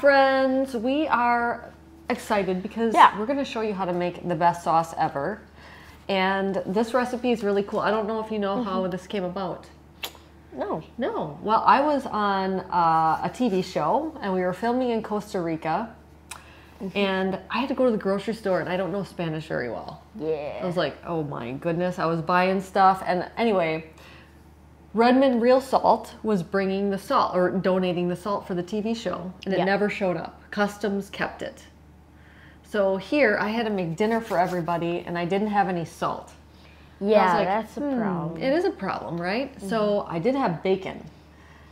Friends. We are excited because Yeah. we're going to show you how to make the best sauce ever. And this recipe is really cool. I don't know if you know how this came about. No. No. Well, I was on uh, a TV show and we were filming in Costa Rica. And I had to go to the grocery store and I don't know Spanish very well. Yeah. I was like, oh my goodness, I was buying stuff. And anyway, Redmond Real Salt was bringing the salt or donating the salt for the TV show, and it Yeah. never showed up. Customs kept it. So here I had to make dinner for everybody, and I didn't have any salt. And I was Yeah, like, that's a "Hmm, problem. It is a problem, right? So I did have bacon.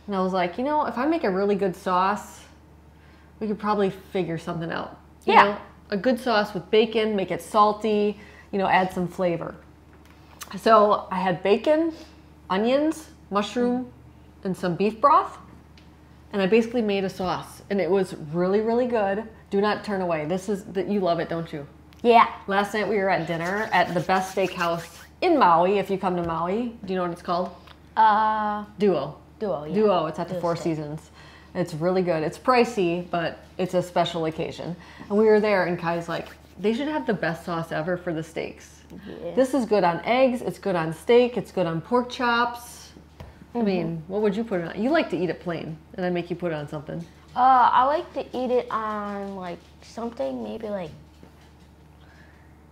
And I was like, you know, if I make a really good sauce, we could probably figure something out. You Yeah. know, a good sauce with bacon, make it salty, you know, add some flavor. So I had bacon, onions, mushroom, and some beef broth. And I basically made a sauce. And it was really, really good. Do not turn away. This is that you love it, don't you? Yeah. Last night we were at dinner at the best steakhouse in Maui. If you come to Maui, do you know what it's called? Uh, Duo. duo. Yeah. Duo. It's at the Duo Four. Seasons. It's really good. It's pricey, but it's a special occasion. And we were there, and Kai's like, they should have the best sauce ever for the steaks. Yeah. This is good on eggs. It's good on steak. It's good on pork chops. I Mm-hmm. mean, what would you put it on? You like to eat it plain, and I make you put it on something. Uh, I like to eat it on like something maybe like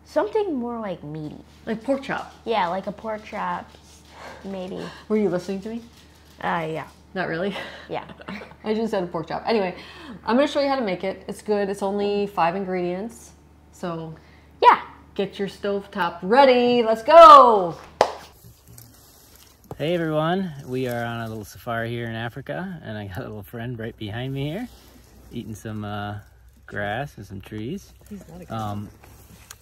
something more like meaty. Like pork chop. Yeah, like a pork chop, maybe. Were you listening to me? Uh, yeah. Not really. Yeah. I just said a pork chop. Anyway, I'm gonna show you how to make it. It's good. It's only five ingredients. So Yeah. get your stove top ready. Let's go. Hey everyone, we are on a little safari here in Africa, and I got a little friend right behind me here, eating some uh, grass and some trees. He's not a Um,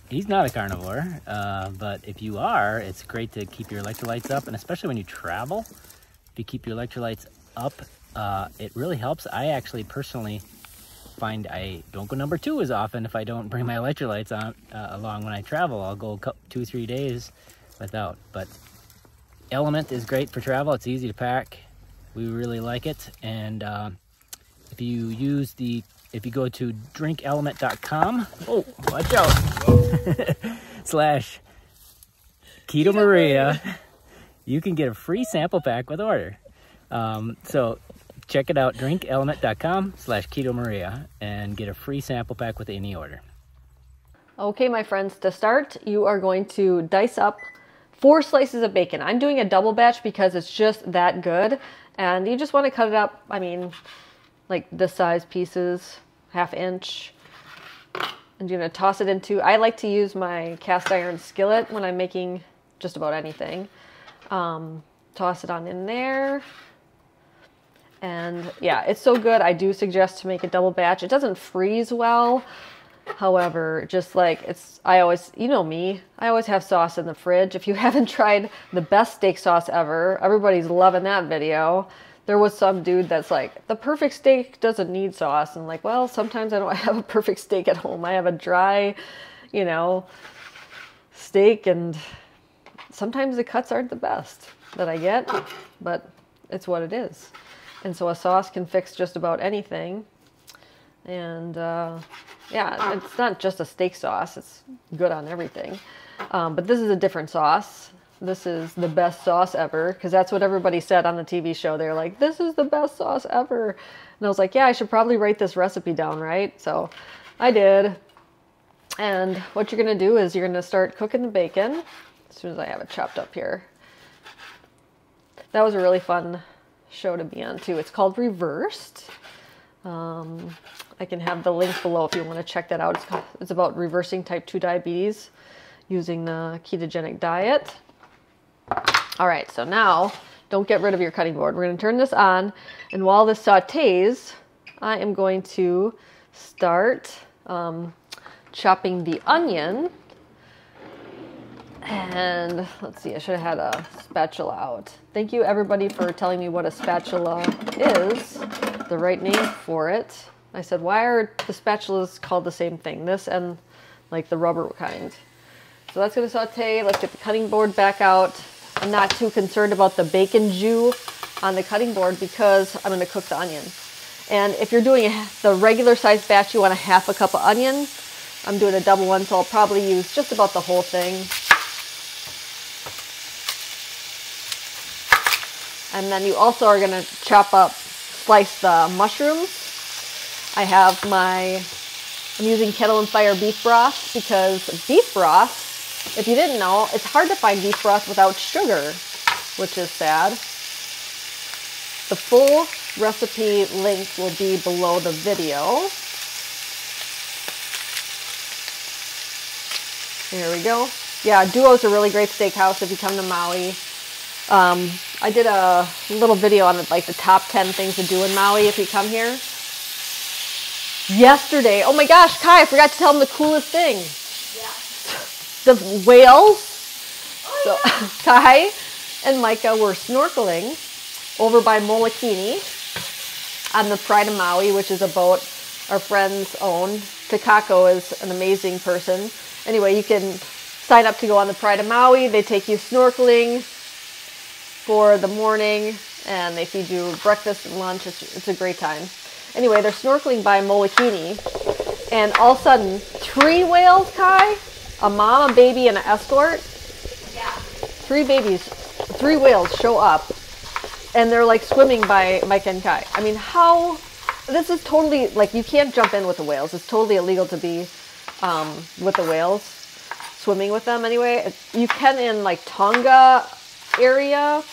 he's not a carnivore, uh, but if you are, it's great to keep your electrolytes up, and especially when you travel, if you keep your electrolytes up, uh, it really helps. I actually personally find I don't go number two as often if I don't bring my electrolytes on uh, along when I travel. I'll go two, three days without, but Element is great for travel. It's easy to pack. We really like it. And uh, if you use the, if you go to drinkelement.com, oh, watch out, slash Keto Maria, you can get a free sample pack with order. Um, so check it out, drinkelement.com slash Keto Maria, and get a free sample pack with any order. Okay, my friends, to start, you are going to dice up four slices of bacon. I'm doing a double batch because it's just that good. And you just want to cut it up, I mean, like this size pieces, half inch. And you're going to toss it into, I like to use my cast iron skillet when I'm making just about anything. Um, toss it on in there. And yeah, it's so good. I do suggest to make a double batch. It doesn't freeze well. However, just like it's, I always, you know me, I always have sauce in the fridge. If you haven't tried the best steak sauce ever, everybody's loving that video. There was some dude that's like, the perfect steak doesn't need sauce. And like, well, sometimes I don't have a perfect steak at home. I have a dry, you know, steak, and sometimes the cuts aren't the best that I get, but it's what it is. And so a sauce can fix just about anything. And uh, yeah, it's not just a steak sauce, it's good on everything. Um, but this is a different sauce. This is the best sauce ever because that's what everybody said on the TV show. They're like, this is the best sauce ever. And I was like, yeah, I should probably write this recipe down, right? So I did. And what you're going to do is you're going to start cooking the bacon as soon as I have it chopped up here. That was a really fun show to be on too. It's called Reversed. Um, I can have the link below if you want to check that out. It's, called, it's about reversing type 2 diabetes using the ketogenic diet. All right, so now don't get rid of your cutting board. We're going to turn this on, and while this sautés, I am going to start um, chopping the onion. And let's see, I should have had a spatula out. Thank you everybody for telling me what a spatula is, the right name for it. I said, why are the spatulas called the same thing? This and like the rubber kind. So that's gonna saute. Let's get the cutting board back out. I'm not too concerned about the bacon jus on the cutting board because I'm gonna cook the onion. And if you're doing a, the regular size batch, you want a half a cup of onion. I'm doing a double one, so I'll probably use just about the whole thing. And then you also are going to chop up, slice the mushrooms. I have my, I'm using Kettle and Fire beef broth because beef broth, if you didn't know, it's hard to find beef broth without sugar, which is sad. The full recipe link will be below the video. There we go. Yeah, Duo's a really great steakhouse if you come to Maui. Um, I did a little video on like the top 10 things to do in Maui if you come here. Yesterday, oh my gosh, Kai, I forgot to tell him the coolest thing. Yeah. The whales. Oh, So yeah. Kai and Micah were snorkeling over by Molokini on the Pride of Maui, which is a boat our friends own. Takako is an amazing person. Anyway, you can sign up to go on the Pride of Maui. They take you snorkeling for the morning and they feed you breakfast and lunch. It's, it's a great time. Anyway, they're snorkeling by Molokini and all of a sudden, three whales, Kai, a mom, a baby, and an escort, Yeah. three babies, three whales show up, and they're like swimming by Mike and Kai. I mean, how? This is totally like you can't jump in with the whales. It's totally illegal to be um, with the whales, swimming with them. Anyway, you can in like Tonga area,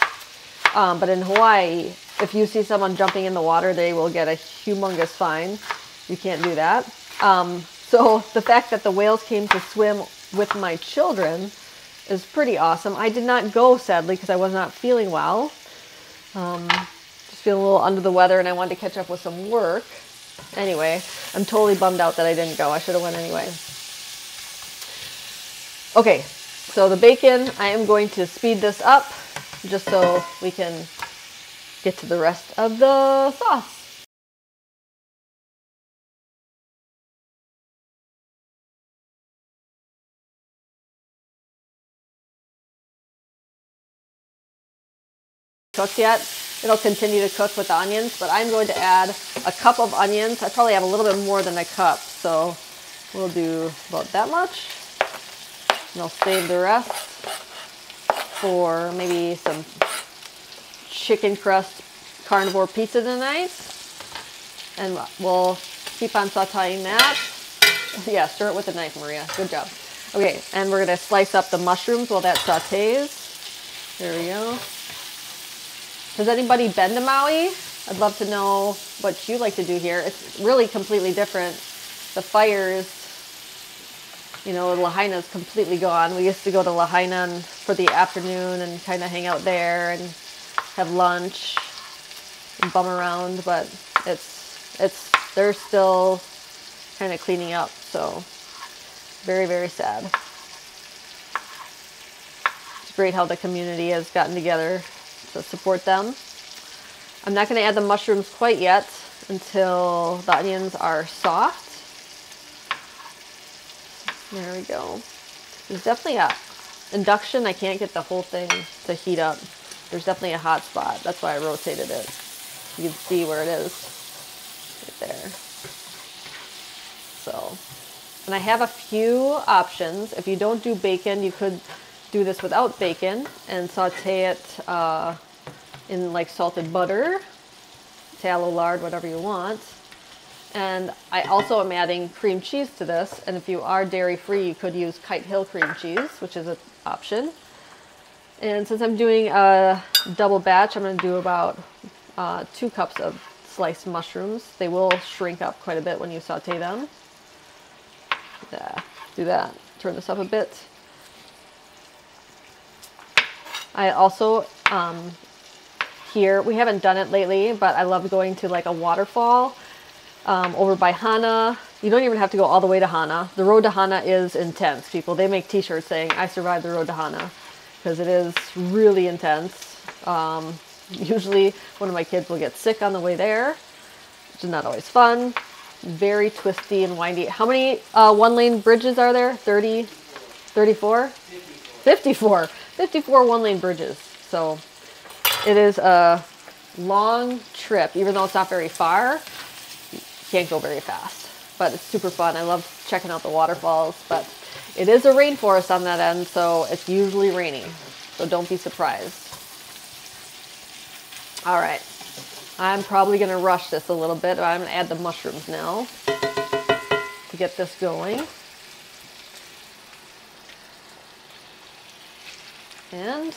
um, but in Hawaii, if you see someone jumping in the water, they will get a humongous fine. You can't do that. Um, so the fact that the whales came to swim with my children is pretty awesome. I did not go sadly because I was not feeling well. Um, just feeling a little under the weather, and I wanted to catch up with some work. Anyway, I'm totally bummed out that I didn't go. I should have went anyway. Okay, so the bacon, I am going to speed this up just so we can get to the rest of the sauce. Cooked yet? It'll continue to cook with the onions, but I'm going to add a cup of onions. I probably have a little bit more than a cup, so we'll do about that much. And I'll save the rest for maybe some chicken crust carnivore pizza tonight. And we'll keep on sauteing that. Yeah, stir it with a knife, Maria. Good job. Okay, and we're gonna slice up the mushrooms while that sautés. There we go. Has anybody been to Maui? I'd love to know what you like to do here. It's really completely different. The fires, you know, Lahaina's completely gone. We used to go to Lahaina for the afternoon and kind of hang out there and have lunch and bum around, but it's it's they're still kind of cleaning up, so very very sad. It's great how the community has gotten together to support them. I'm not going to add the mushrooms quite yet until the onions are soft. There we go. There's definitely a induction. I can't get the whole thing to heat up. There's definitely a hot spot. That's why I rotated it. You can see where it is right there. So, and I have a few options. If you don't do bacon, you could do this without bacon and saute it uh, in like salted butter, tallow, lard, whatever you want. And I also am adding cream cheese to this. And if you are dairy free, you could use Kite Hill cream cheese, which is an option. And since I'm doing a double batch, I'm going to do about uh, two cups of sliced mushrooms. They will shrink up quite a bit when you saute them. Yeah, do that. Turn this up a bit. I also um, here we haven't done it lately, but I love going to like a waterfall um, over by Hana. You don't even have to go all the way to Hana. The road to Hana is intense, people. They make T-shirts saying "I survived the road to Hana" because it is really intense. Um, usually, one of my kids will get sick on the way there, which is not always fun. Very twisty and windy. How many uh, one-lane bridges are there? 30, 34? 54. 54 one-lane bridges. So it is a long trip, even though it's not very far. You can't go very fast. But it's super fun. I love checking out the waterfalls. But it is a rainforest on that end, so it's usually rainy. So don't be surprised. All right. I'm probably going to rush this a little bit. But I'm going to add the mushrooms now to get this going. And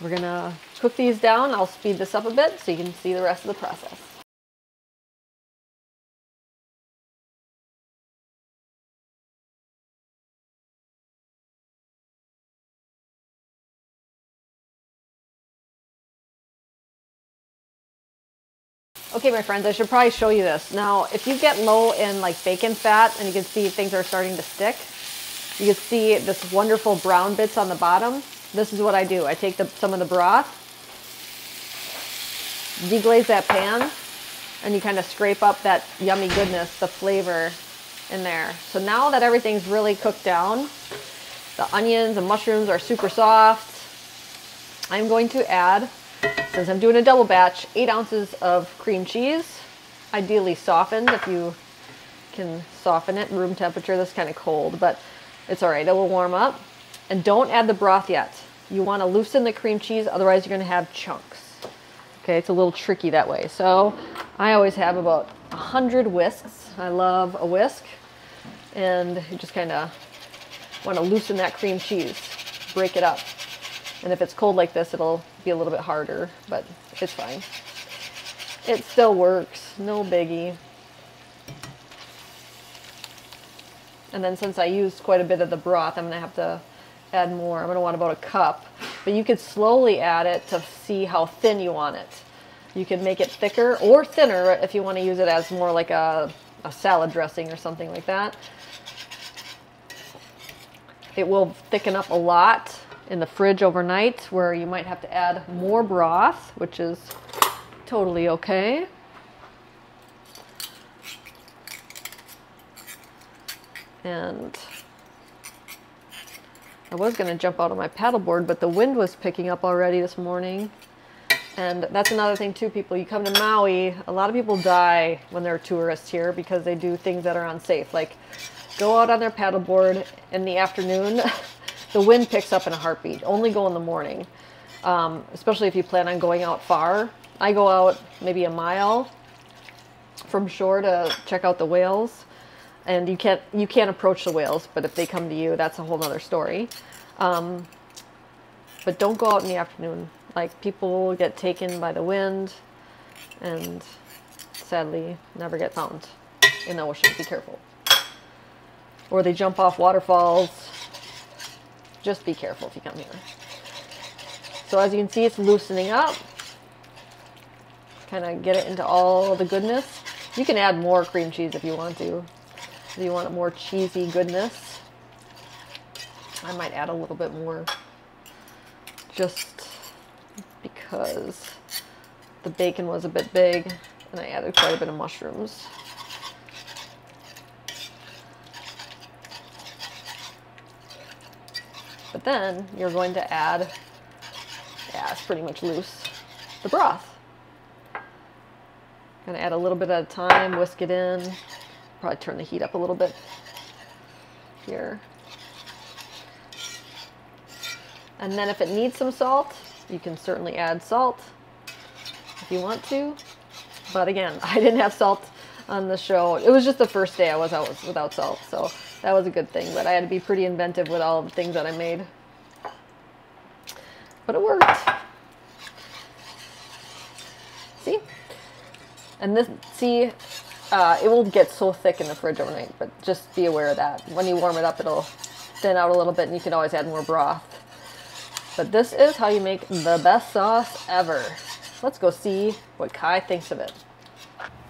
we're gonna cook these down. I'll speed this up a bit so you can see the rest of the process. Okay, my friends, I should probably show you this. Now, if you get low in like bacon fat and you can see things are starting to stick, you can see this wonderful brown bits on the bottom. This is what I do. I take the, some of the broth, deglaze that pan, and you kind of scrape up that yummy goodness, the flavor in there. So now that everything's really cooked down, the onions and mushrooms are super soft, I'm going to add since I'm doing a double batch, eight ounces of cream cheese, ideally softened if you can soften it room temperature. This kind of cold, but it's all right. It will warm up. And don't add the broth yet. You want to loosen the cream cheese, otherwise you're going to have chunks. Okay, it's a little tricky that way. So I always have about 100 whisks. I love a whisk. And you just kind of want to loosen that cream cheese, break it up. And if it's cold like this, it'll be a little bit harder, but it's fine. It still works, no biggie. And then since I used quite a bit of the broth, I'm gonna have to add more. I'm gonna want about a cup, but you could slowly add it to see how thin you want it. You can make it thicker or thinner if you wanna use it as more like a, a salad dressing or something like that. It will thicken up a lot in the fridge overnight where you might have to add more broth, which is totally okay. And I was going to jump out on my paddleboard, but the wind was picking up already this morning. And that's another thing too, people. You come to Maui, a lot of people die when they're tourists here because they do things that are unsafe. Like go out on their paddleboard in the afternoon the wind picks up in a heartbeat. Only go in the morning, um, especially if you plan on going out far. I go out maybe a mile from shore to check out the whales, and you can't you can't approach the whales. But if they come to you, that's a whole other story. Um, but don't go out in the afternoon. Like people get taken by the wind, and sadly never get found in the ocean. Be careful. Or they jump off waterfalls just be careful if you come here. So as you can see, it's loosening up. Kind of get it into all the goodness. You can add more cream cheese if you want to. If you want more cheesy goodness. I might add a little bit more just because the bacon was a bit big and I added quite a bit of mushrooms. But then you're going to add, yeah, it's pretty much loose, the broth. Gonna add a little bit at a time, whisk it in. Probably turn the heat up a little bit here. And then if it needs some salt, you can certainly add salt if you want to. But again, I didn't have salt on the show. It was just the first day I was out without salt, so that was a good thing. But I had to be pretty inventive with all the things that I made. But it worked. See? And this, see, uh, it will get so thick in the fridge overnight, but just be aware of that. When you warm it up, it'll thin out a little bit and you can always add more broth. But this is how you make the best sauce ever. Let's go see what Kai thinks of it.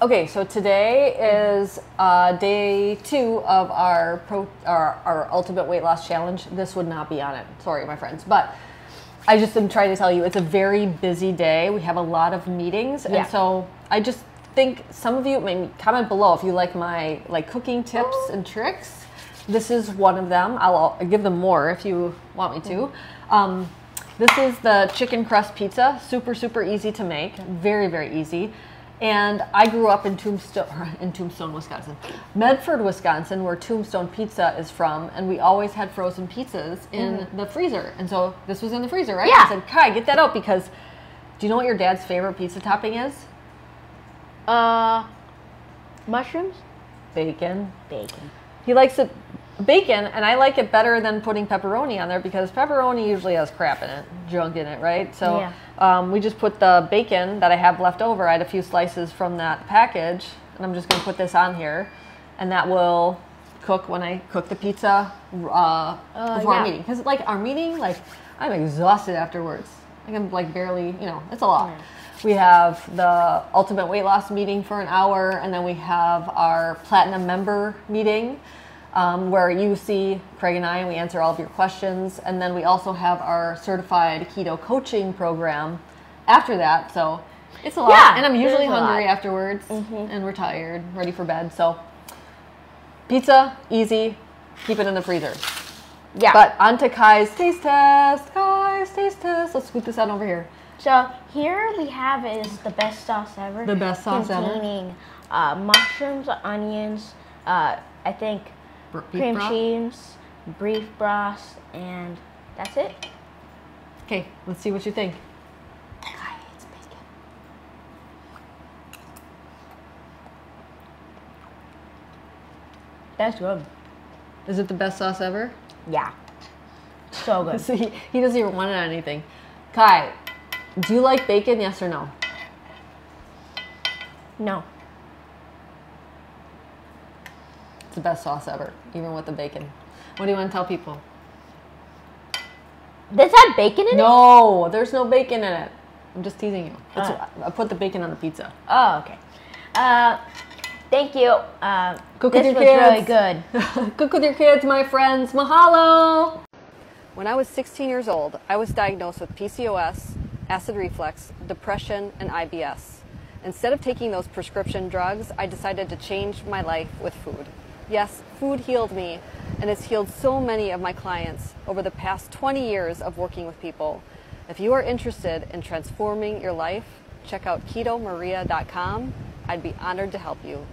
Okay, so today is uh, day two of our, pro, our our ultimate weight loss challenge. This would not be on it. Sorry, my friends, but I just am trying to tell you it's a very busy day. We have a lot of meetings, Yeah. and so I just think some of you maybe comment below if you like my like cooking tips and tricks. This is one of them. I'll, I'll give them more if you want me to. Um, this is the chicken crust pizza. Super super easy to make. Very very easy. And I grew up in Tombstone, in Tombstone, Wisconsin, Medford, Wisconsin, where Tombstone Pizza is from, and we always had frozen pizzas in the freezer. And so this was in the freezer, right? Yeah. I said, Kai, get that out because do you know what your dad's favorite pizza topping is? Uh, mushrooms, Bacon. bacon. He likes it bacon, and I like it better than putting pepperoni on there because pepperoni usually has crap in it, junk in it, right? So Yeah. um, we just put the bacon that I have left over. I had a few slices from that package, and I'm just going to put this on here, and that will cook when I cook the pizza uh, before our meeting. Because like our meeting, like I'm exhausted afterwards. I can like barely, you know, it's a lot. We have the ultimate weight loss meeting for an hour, and then we have our platinum member meeting um, where you see Craig and I, and we answer all of your questions. And then we also have our certified keto coaching program after that. So it's a lot, Yeah, and I'm usually hungry afterwards, and we're tired, ready for bed. So pizza, easy, keep it in the freezer. Yeah. But on to Kai's taste test. Kai's taste test. Let's scoot this out over here. So here we have is the best sauce ever. The best sauce ever. containing, uh, mushrooms, onions, uh, I think Br- cream broth? cheese, beef broth, and that's it. Okay, let's see what you think. Kai's bacon. That's good. Is it the best sauce ever? Yeah. So good. So he, he doesn't even want it on anything. Kai, do you like bacon? Yes or no? no. It's the best sauce ever, even with the bacon. What do you want to tell people? Does that bacon in it? No, there's no bacon in it. I'm just teasing you. It's, Ah. I put the bacon on the pizza. Oh, okay. Uh, thank you. Uh, Cook with this your was really good. Cook with your kids, my friends. Mahalo! When I was 16 years old, I was diagnosed with PCOS, acid reflux, depression, and IBS. Instead of taking those prescription drugs, I decided to change my life with food. Yes, food healed me, and it's healed so many of my clients over the past 20 years of working with people. If you are interested in transforming your life, check out ketomaria.com. I'd be honored to help you.